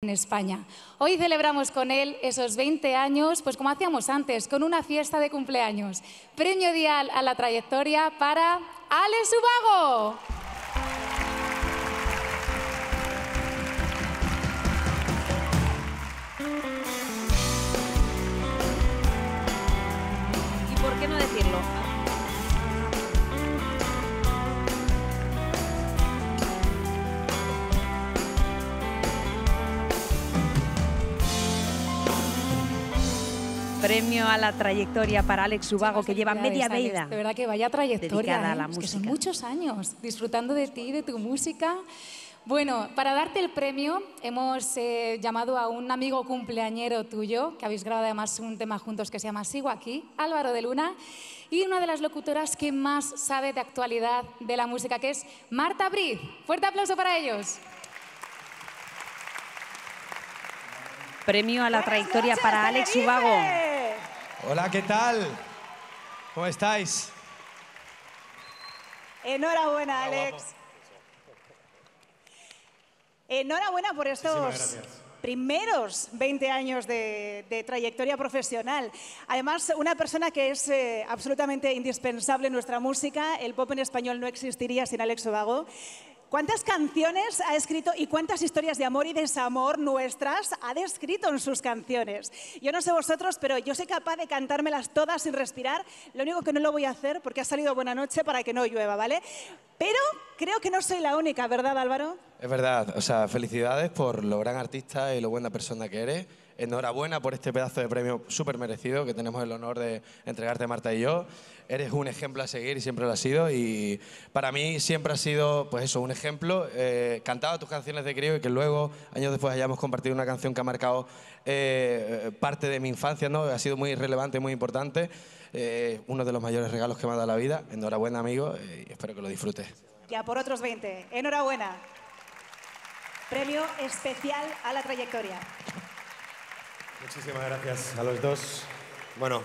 en España. Hoy celebramos con él esos 20 años, pues como hacíamos antes, con una fiesta de cumpleaños. Premio Dial a la trayectoria para Alex Ubago. ¿Y por qué no decirlo? Premio a la trayectoria para Alex Ubago, que lleva media vida. De verdad que vaya trayectoria. dedicada a ¿eh? la Es que son música. muchos años disfrutando de ti, de tu música. Bueno, para darte el premio hemos eh, llamado a un amigo cumpleañero tuyo, que habéis grabado además un tema juntos que se llama Sigo aquí, Álvaro de Luna, y una de las locutoras que más sabe de actualidad de la música, que es Marta Briz. Fuerte aplauso para ellos. Premio a la trayectoria para Alex Ubago. Hola, ¿qué tal? ¿Cómo estáis? Enhorabuena, Alex. Enhorabuena por estos primeros 20 años de, de trayectoria profesional. Además, una persona que es eh, absolutamente indispensable en nuestra música. El pop en español no existiría sin Alex Ubago. ¿Cuántas canciones ha escrito y cuántas historias de amor y desamor nuestras ha descrito en sus canciones? Yo no sé vosotros, pero yo soy capaz de cantármelas todas sin respirar. Lo único que no lo voy a hacer porque ha salido buena noche para que no llueva, ¿vale? Pero creo que no soy la única, ¿verdad, Álvaro? Es verdad, o sea, felicidades por lo gran artista y lo buena persona que eres. Enhorabuena por este pedazo de premio súper merecido que tenemos el honor de entregarte Marta y yo. Eres un ejemplo a seguir y siempre lo has sido. Y para mí siempre has sido, pues eso, un ejemplo. Eh, cantaba tus canciones de crío y que luego, años después, hayamos compartido una canción que ha marcado eh, parte de mi infancia, ¿no? Ha sido muy relevante, muy importante. Eh, uno de los mayores regalos que me ha dado la vida. Enhorabuena, amigo, eh, y espero que lo disfrutes. Ya por otros 20. Enhorabuena. Premio especial a la trayectoria. Muchísimas gracias a los dos. Bueno,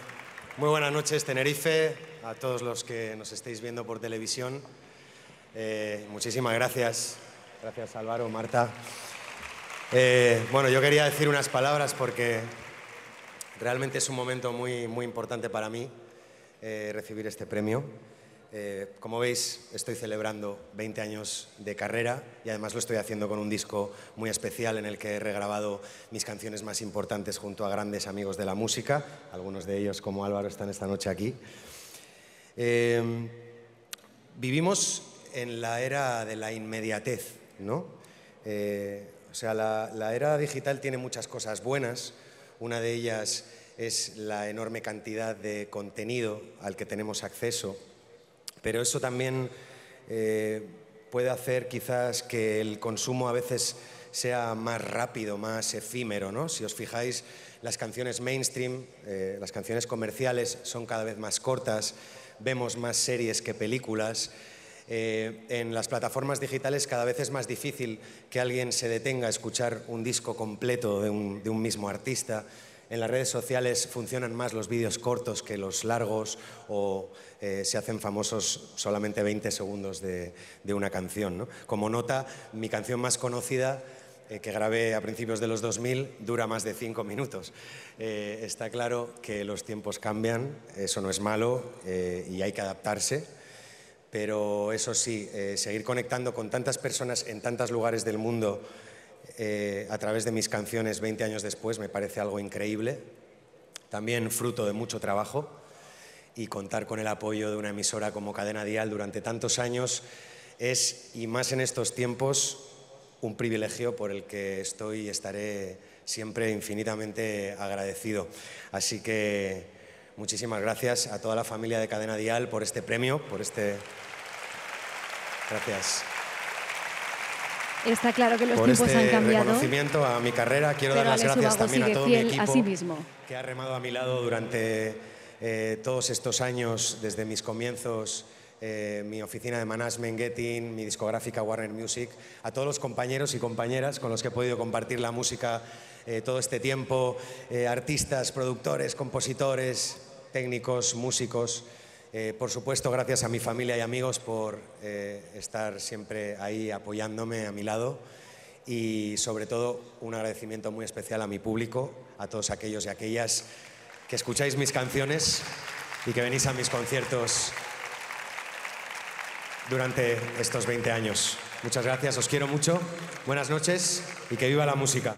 muy buenas noches Tenerife, a todos los que nos estéis viendo por televisión. Eh, muchísimas gracias. Gracias Álvaro, Marta. Eh, bueno, yo quería decir unas palabras porque realmente es un momento muy, muy importante para mí eh, recibir este premio. Eh, como veis, estoy celebrando 20 años de carrera y además lo estoy haciendo con un disco muy especial en el que he regrabado mis canciones más importantes junto a grandes amigos de la música. Algunos de ellos, como Álvaro, están esta noche aquí. Eh, vivimos en la era de la inmediatez, ¿no? Eh, o sea, la, la era digital tiene muchas cosas buenas. Una de ellas es la enorme cantidad de contenido al que tenemos acceso pero eso también eh, puede hacer quizás que el consumo a veces sea más rápido, más efímero. ¿no? Si os fijáis, las canciones mainstream, eh, las canciones comerciales son cada vez más cortas, vemos más series que películas. Eh, en las plataformas digitales cada vez es más difícil que alguien se detenga a escuchar un disco completo de un, de un mismo artista. En las redes sociales funcionan más los vídeos cortos que los largos o eh, se hacen famosos solamente 20 segundos de, una canción. ¿no? Como nota, mi canción más conocida eh, que grabé a principios de los 2000 dura más de 5 minutos. Eh, está claro que los tiempos cambian, eso no es malo y hay que adaptarse. Pero eso sí, seguir conectando con tantas personas en tantos lugares del mundo eh, a través de mis canciones 20 años después me parece algo increíble, también fruto de mucho trabajo y contar con el apoyo de una emisora como Cadena Dial durante tantos años es, y más en estos tiempos, un privilegio por el que estoy y estaré siempre infinitamente agradecido. Así que muchísimas gracias a toda la familia de Cadena Dial por este premio, por este... Gracias Está claro que los por tiempos este han cambiado. reconocimiento a mi carrera. Quiero dar las gracias también a todo mi equipo a sí mismo. que ha remado a mi lado durante eh, todos estos años, desde mis comienzos, eh, mi oficina de management Getting, mi discográfica Warner Music, a todos los compañeros y compañeras con los que he podido compartir la música eh, todo este tiempo, artistas, productores, compositores, técnicos, músicos. Eh, por supuesto, gracias a mi familia y amigos por eh, estar siempre ahí apoyándome a mi lado. y sobre todo un agradecimiento muy especial a mi público, a todos aquellos y aquellas que escucháis mis canciones y que venís a mis conciertos durante estos 20 años. Muchas gracias, os quiero mucho, buenas noches y que viva la música.